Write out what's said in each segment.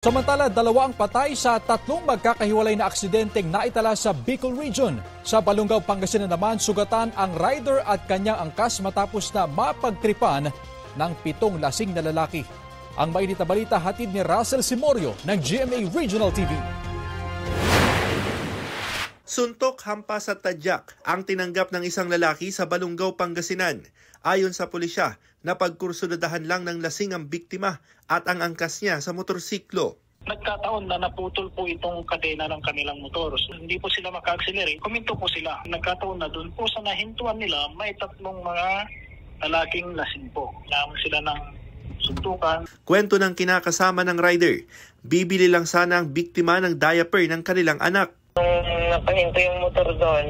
Samantala, dalawa ang patay sa tatlong magkakahiwalay na aksidenteng naitala sa Bicol Region. Sa Balungaw, Pangasinan naman, sugatan ang rider at kanyang angkas matapos na mapagtripan ng pitong lasing na lalaki. Ang mainit na balita hatid ni Russell Simorio ng GMA Regional TV. Suntok hampas at tadyak ang tinanggap ng isang lalaki sa Balungaw, Pangasinan. Ayon sa pulisya, napagkursunadahan lang ng lasing ang biktima at ang angkas niya sa motorsiklo. Nagkataon na naputol po itong kadena ng kanilang motor. So, hindi po sila maka-accelerate. Kuminto po sila. Nagkataon na doon po sa nahintuan nila, may tatlong mga lalaking lasing po. Naman sila ng suntukan. Kwento ng kinakasama ng rider, bibili lang sana ang biktima ng diaper ng kanilang anak. Nung napahinto yung motor doon,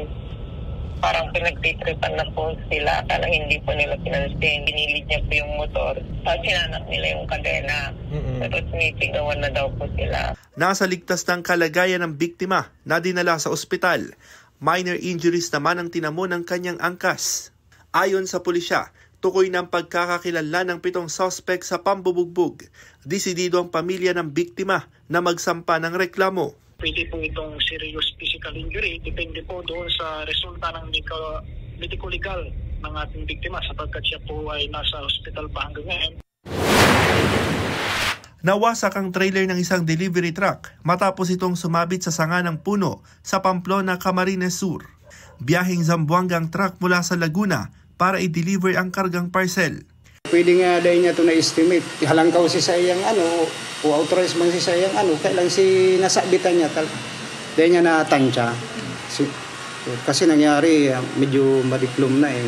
parang pinagtitripan na po sila. Akala hindi po nila pinansin. Binilid niya po yung motor. Tapos sinanap nila yung kadena. Pero sumisigawan na daw po sila. Nasa ligtas ng kalagayan ng biktima na dinala sa ospital. Minor injuries naman ang tinamo ng kanyang angkas. Ayon sa pulisya, tukoy ng pagkakakilala ng pitong suspect sa pambubugbog. Disidido ang pamilya ng biktima na magsampa ng reklamo. Pwede po itong serious physical injury. Depende po doon sa resulta ng medical, medical legal ng ating biktima sapagkat siya po ay nasa hospital pa hanggang ngayon. Nawasak ang trailer ng isang delivery truck matapos itong sumabit sa sanga ng puno sa Pamplona, Camarines Sur. Biyaheng Zamboanga ang truck mula sa Laguna para i-deliver ang kargang parcel. Pwede nga dahil niya ito na-estimate. Halangkaw si sayang ano, o authorize man si sayang ano, kailang si nasabitan niya. Tal dahil niya natansya. Si, kasi nangyari, ah, medyo madiklom na eh.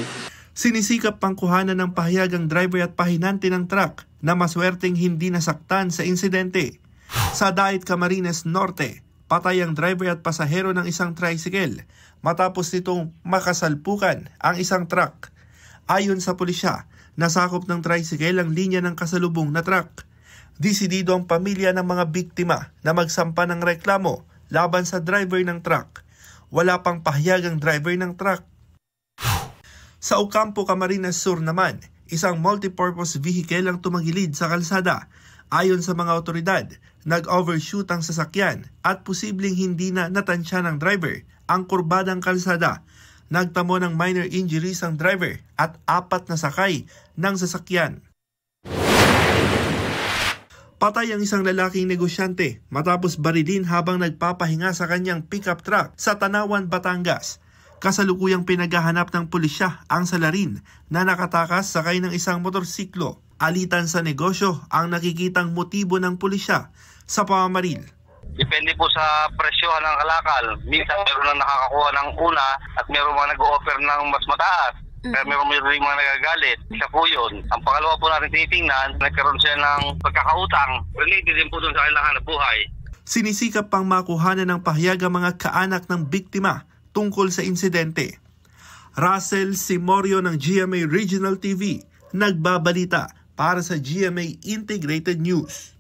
Sinisikap pang kuhanan ng pahayag ang driver at pahinante ng truck na maswerteng hindi nasaktan sa insidente. Sa Dait Camarines Norte, patay ang driver at pasahero ng isang tricycle matapos nitong makasalpukan ang isang truck. Ayon sa pulisya, nasakop ng tricycle ang linya ng kasalubong na truck. Disidido ang pamilya ng mga biktima na magsampa ng reklamo laban sa driver ng truck. Wala pang pahayag ang driver ng truck. Sa Ocampo, Camarines Sur naman, isang multipurpose vehicle ang tumagilid sa kalsada. Ayon sa mga otoridad, nag-overshoot ang sasakyan at posibleng hindi na natansya ng driver ang kurbadang kalsada. Nagtamo ng minor injuries ang driver at apat na sakay ng sasakyan. Patay ang isang lalaking negosyante matapos barilin habang nagpapahinga sa kanyang pickup truck sa Tanawan, Batangas. Kasalukuyang pinaghahanap ng pulisya ang salarin na nakatakas sakay ng isang motorsiklo. Alitan sa negosyo ang nakikitang motibo ng pulisya sa pamamaril. Depende po sa presyohan ng kalakal. Minsan meron na nakakakuha ng una at meron mga nag-offer ng mas mataas. Pero meron meron rin mga nagagalit. Isa po yun. Ang pangalawa po natin tinitingnan, nagkaroon sila ng pagkakautang. Related din po dun sa kailangan ng buhay. Sinisikap pang makuhanan ng pahayag ang mga kaanak ng biktima tungkol sa insidente. Russell Simorio ng GMA Regional TV nagbabalita para sa GMA Integrated News.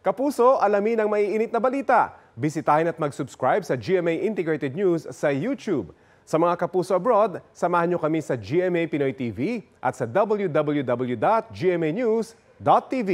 Kapuso, alamin ang maiinit na balita. Bisitahin at mag-subscribe sa GMA Integrated News sa YouTube. Sa mga kapuso abroad, samahan nyo kami sa GMA Pinoy TV at sa www.gmanews.tv.